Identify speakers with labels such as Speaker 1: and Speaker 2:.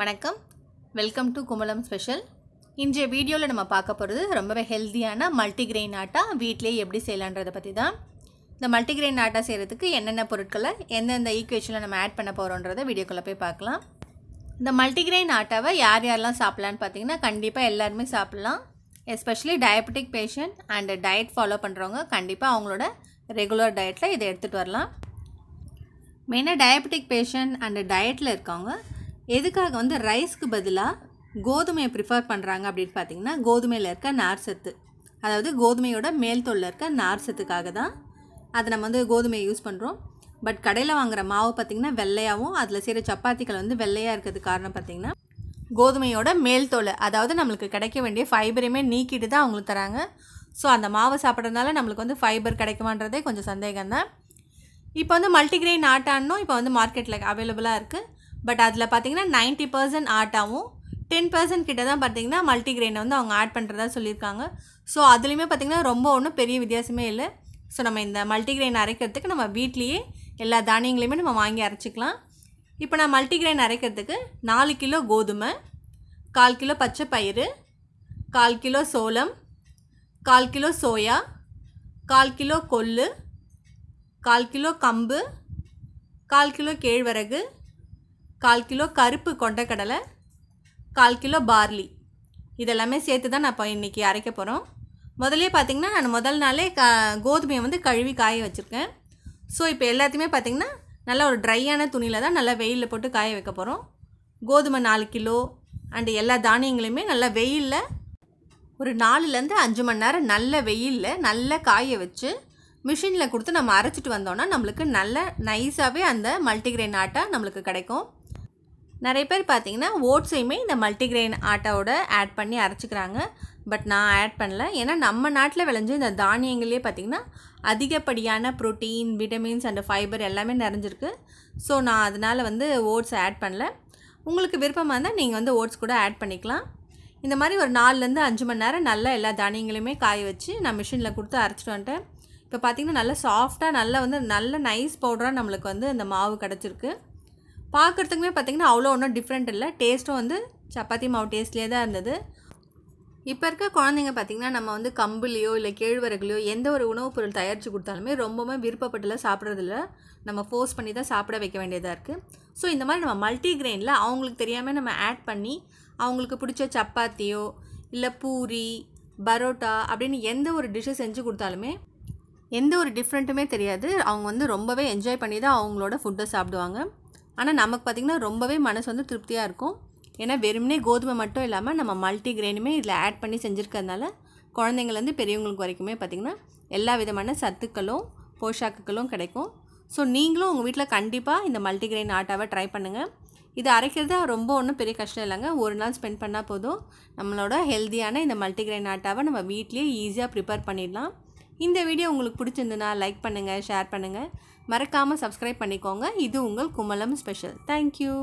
Speaker 1: வணக்கம். Welcome to குமலம் special இன்றைய வீடியோவில் நம்ம பார்க்க போகிறது ரொம்பவே ஹெல்த்தியான மல்டிகிரெயின் ஆட்டா வீட்டிலே எப்படி செய்யலான்றதை பற்றி தான் இந்த மல்டிகிரெயின் ஆட்டா செய்கிறதுக்கு என்னென்ன பொருட்களை எந்தெந்த ஈக்குவேஷனில் நம்ம ஆட் பண்ண போகிறோன்றதை வீடியோக்குள்ளே போய் பார்க்கலாம். இந்த மல்டிகிரெயின் ஆட்டாவை யார் யாரெல்லாம் சாப்பிட்லான்னு பார்த்தீங்கன்னா கண்டிப்பாக எல்லாருமே சாப்பிட்லாம். Especially diabetic patient and diet follow பண்ணுறவங்க கண்டிப்பாக அவங்களோட ரெகுலர் டயட்டில் இதை எடுத்துகிட்டு வரலாம். மெயினாக டயபெட்டிக் பேஷண்ட் அண்ட் டயட்டில் இருக்கவங்க எதுக்காக வந்து ரைஸ்க்கு பதிலாக கோதுமையை ப்ரிஃபர் பண்ணுறாங்க அப்படின்னு பார்த்தீங்கன்னா கோதுமையில் இருக்க நார் சத்து. அதாவது கோதுமையோட மேல் தோலில் இருக்க நார் சத்துக்காக தான் அதை நம்ம வந்து கோதுமையை யூஸ் பண்ணுறோம் பட் கடையில் வாங்குகிற மாவு பார்த்திங்கன்னா வெள்ளையாகவும் அதில் செய்கிற சப்பாத்திகள் வந்து வெள்ளையாக இருக்கிறதுக்கு காரணம் பார்த்திங்கன்னா கோதுமையோட மேல் தோல் அதாவது நம்மளுக்கு கிடைக்க வேண்டிய ஃபைபரையுமே நீக்கிட்டு தான் அவங்களுக்கு தராங்க. ஸோ அந்த மாவு சாப்பிட்றதுனால நம்மளுக்கு வந்து ஃபைபர் கிடைக்குமான்றதே கொஞ்சம் சந்தேகம் தான் இப்போ வந்து மல்டிகிரெயின் ஆட்டானும் இப்போ வந்து மார்க்கெட்டில் அவைலபிளாக இருக்குது பட் அதில் பார்த்தீங்கன்னா நைன்ட்டி பர்சன்ட் ஆட்டாகவும் டென் பர்சன்ட் கிட்ட தான் பார்த்தீங்கன்னா மல்டிக்ரெயினை வந்து அவங்க ஆட் பண்ணுறதா சொல்லியிருக்காங்க. ஸோ அதுலேயுமே பார்த்தீங்கன்னா ரொம்ப ஒன்றும் பெரிய வித்தியாசமே இல்லை. ஸோ நம்ம இந்த மல்டிக்ரெயின் அரைக்கிறதுக்கு நம்ம வீட்லேயே எல்லா தானியங்களையுமே நம்ம வாங்கி அரைச்சிக்கலாம். இப்போ நான் மல்டிக்ரெயின் அரைக்கிறதுக்கு நாலு கிலோ கோதுமை கால் கிலோ பச்சை பயிறு கால் கிலோ சோளம் கால் கிலோ சோயா கால் கிலோ கொள்ளு கால் கிலோ கம்பு கால் கிலோ கேழ்வரகு கால் கிலோ கருப்பு கொண்டக்கடலை கால் கிலோ பார்லி. இதெல்லாமே சேர்த்து தான் நான் இப்போ இன்றைக்கி அரைக்க போகிறோம் முதலே பார்த்திங்கன்னா நான் முதல் நாளே க கோதுமையை வந்து கழுவி காய வச்சுருக்கேன். ஸோ இப்போ எல்லாத்தையுமே பார்த்திங்கன்னா நல்லா ஒரு ட்ரையான துணியில் தான் நல்லா வெயிலில் போட்டு காய வைக்க போகிறோம் கோதுமை நாலு கிலோ அண்டு எல்லா தானியங்களையுமே நல்லா வெயிலில் ஒரு நாலுலேருந்து அஞ்சு மணி நேரம் நல்ல வெயிலில் நல்லா காய வச்சு மிஷினில் கொடுத்து நம்ம அரைச்சிட்டு வந்தோம்னா நம்மளுக்கு நல்ல நைஸாகவே அந்த மல்டிகிரெயின் ஆட்டா நம்மளுக்கு கிடைக்கும். நிறைய பேர் பார்த்தீங்கன்னா ஓட்ஸையுமே இந்த மல்டிக்ரெயின் ஆட்டாவோட ஆட் பண்ணி அரைச்சிக்கிறாங்க. பட் நான் ஆட் பண்ணல. ஏன்னா நம்ம நாட்டில் விளைஞ்ச இந்த தானியங்களே பார்த்திங்கன்னா அதிகப்படியான ப்ரோட்டீன் விட்டமின்ஸ் அண்ட் ஃபைபர் எல்லாமே நிறைஞ்சிருக்கு. ஸோ நான் அதனால் வந்து ஓட்ஸ் ஆட் பண்ணல. உங்களுக்கு விருப்பமாக இருந்தால் நீங்கள் வந்து ஓட்ஸ் கூட ஆட் பண்ணிக்கலாம். இந்த மாதிரி ஒரு நாலுலேருந்து அஞ்சு மணி நேரம் நல்லா எல்லா தானியங்களையுமே காய வச்சு நான் மிஷினில் கொடுத்து அரைச்சிட்டு வந்துட்டேன். இப்போ பார்த்திங்கன்னா நல்லா சாஃப்டாக நல்லா வந்து நல்ல நைஸ் பவுடராக நம்மளுக்கு வந்து இந்த மாவு கிடச்சிருக்கு. பார்க்குறதுக்குமே பார்த்திங்கன்னா அவ்வளோ ஒன்றும் டிஃப்ரெண்ட் இல்லை. டேஸ்ட்டும் வந்து சப்பாத்தி மாவு டேஸ்ட்லேயே தான் இருந்தது. இப்போ இருக்க குழந்தைங்க பார்த்திங்கன்னா நம்ம வந்து கம்புலையோ இல்லை கேழ்வரகுலையோ எந்த ஒரு உணவுப் பொருள் தயாரித்து கொடுத்தாலுமே ரொம்பவுமே விருப்பப்பட்டுலாம் சாப்பிட்றதில்ல. நம்ம ஃபோர்ஸ் பண்ணி தான் சாப்பிட வைக்க வேண்டியதாக இருக்குது ஸோ இந்த மாதிரி நம்ம மல்டிகிரெயினில் அவங்களுக்கு தெரியாமல் நம்ம ஆட் பண்ணி அவங்களுக்கு பிடிச்ச சப்பாத்தியோ இல்லை பூரி பரோட்டா அப்படின்னு எந்த ஒரு டிஷ்ஷை செஞ்சு கொடுத்தாலுமே எந்த ஒரு டிஃப்ரெண்ட்டுமே தெரியாது. அவங்க வந்து ரொம்பவே என்ஜாய் பண்ணி தான் அவங்களோட ஃபுட்டை சாப்பிடுவாங்க. ஆனால் நமக்கு பார்த்திங்கன்னா ரொம்பவே மனசு வந்து திருப்தியாக இருக்கும். ஏன்னா வெறுமனே கோதுமை மட்டும் இல்லாமல் நம்ம மல்டி கிரெயினுமே இதில் ஆட் பண்ணி செஞ்சுருக்கிறதுனால குழந்தைங்கள்லேருந்து பெரியவங்களுக்கு வரைக்குமே பார்த்திங்கன்னா எல்லா விதமான சத்துக்களும் போஷாக்குகளும் கிடைக்கும். ஸோ நீங்களும் உங்கள் வீட்டில் கண்டிப்பாக இந்த மல்டிகிரெயின் ஆட்டாவை ட்ரை பண்ணுங்கள் இது அரைக்கிறது ரொம்ப ஒன்றும் பெரிய கஷ்டம் இல்லைங்க. ஒரு நாள் ஸ்பெண்ட் பண்ணால் போதும். நம்மளோட ஹெல்த்தியான இந்த மல்டிகிரெயின் ஆட்டாவை நம்ம வீட்லேயே ஈஸியாக ப்ரிப்பேர் பண்ணிடலாம். இந்த வீடியோ உங்களுக்கு பிடிச்சிருந்துன்னா லைக் பண்ணுங்கள் ஷேர் பண்ணுங்கள் மறக்காமல் சப்ஸ்கிரைப் பண்ணிக்கோங்க. இது உங்கள் குமலம் ஸ்பெஷல் தேங்க்யூ